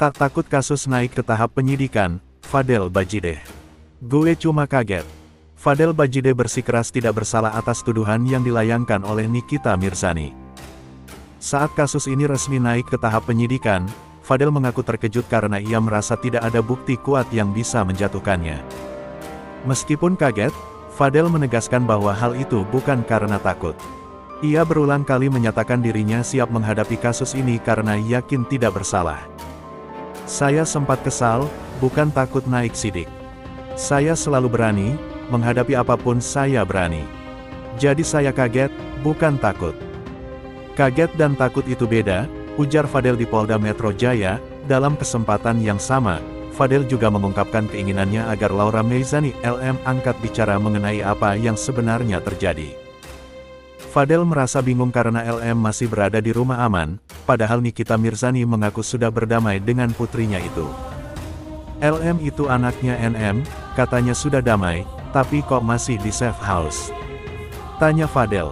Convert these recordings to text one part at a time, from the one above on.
Tak takut kasus naik ke tahap penyidikan, Fadel Bajideh. Gue cuma kaget. Fadel Bajideh bersikeras tidak bersalah atas tuduhan yang dilayangkan oleh Nikita Mirzani. Saat kasus ini resmi naik ke tahap penyidikan, Fadel mengaku terkejut karena ia merasa tidak ada bukti kuat yang bisa menjatuhkannya. Meskipun kaget, Fadel menegaskan bahwa hal itu bukan karena takut. Ia berulang kali menyatakan dirinya siap menghadapi kasus ini karena yakin tidak bersalah. Saya sempat kesal, bukan takut naik sidik. Saya selalu berani, menghadapi apa pun saya berani. Jadi saya kaget, bukan takut. Kaget dan takut itu beda, ujar Fadel di Polda Metro Jaya, dalam kesempatan yang sama, Fadel juga mengungkapkan keinginannya agar Laura Meizani LM angkat bicara mengenai apa yang sebenarnya terjadi. Fadel merasa bingung karena LM masih berada di rumah aman, padahal Nikita Mirzani mengaku sudah berdamai dengan putrinya itu. LM itu anaknya NM, katanya sudah damai, tapi kok masih di safe house? Tanya Fadel.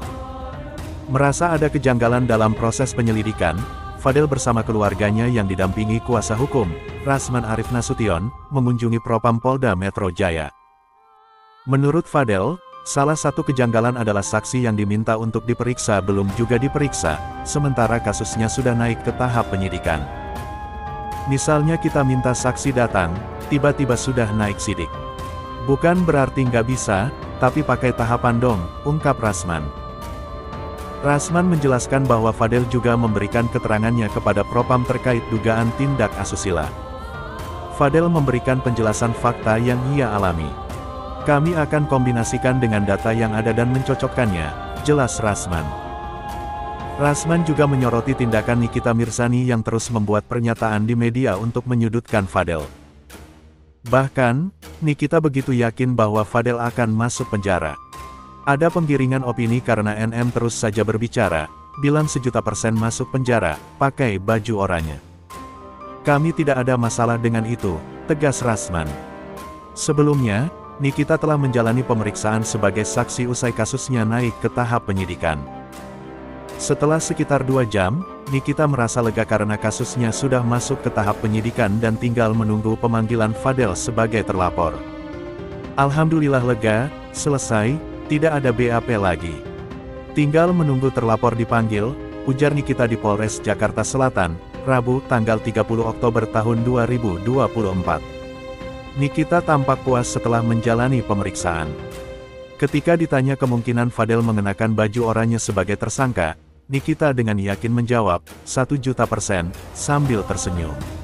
Merasa ada kejanggalan dalam proses penyelidikan, Fadel bersama keluarganya yang didampingi kuasa hukum, Rasman Arif Nasution, mengunjungi Propam Polda Metro Jaya. Menurut Fadel, Salah satu kejanggalan adalah saksi yang diminta untuk diperiksa belum juga diperiksa, sementara kasusnya sudah naik ke tahap penyidikan. Misalnya kita minta saksi datang, tiba-tiba sudah naik sidik. Bukan berarti nggak bisa, tapi pakai tahapan dong, ungkap Rasman. Rasman menjelaskan bahwa Fadel juga memberikan keterangannya kepada Propam terkait dugaan tindak asusila. Fadel memberikan penjelasan fakta yang ia alami. Kami akan kombinasikan dengan data yang ada dan mencocokkannya, jelas Rasman. Rasman juga menyoroti tindakan Nikita Mirzani yang terus membuat pernyataan di media untuk menyudutkan Fadel. Bahkan, Nikita begitu yakin bahwa Fadel akan masuk penjara. Ada penggiringan opini karena NM terus saja berbicara, bilang sejuta persen masuk penjara, pakai baju oranye. Kami tidak ada masalah dengan itu, tegas Rasman. Sebelumnya, Nikita telah menjalani pemeriksaan sebagai saksi usai kasusnya naik ke tahap penyidikan. Setelah sekitar dua jam, Nikita merasa lega karena kasusnya sudah masuk ke tahap penyidikan dan tinggal menunggu pemanggilan Fadel sebagai terlapor. Alhamdulillah lega, selesai, tidak ada BAP lagi. Tinggal menunggu terlapor dipanggil, ujar Nikita di Polres Jakarta Selatan, Rabu, tanggal 30 Oktober tahun 2024. Nikita tampak puas setelah menjalani pemeriksaan. Ketika ditanya kemungkinan Fadel mengenakan baju oranye sebagai tersangka, Nikita dengan yakin menjawab, satu juta persen, sambil tersenyum.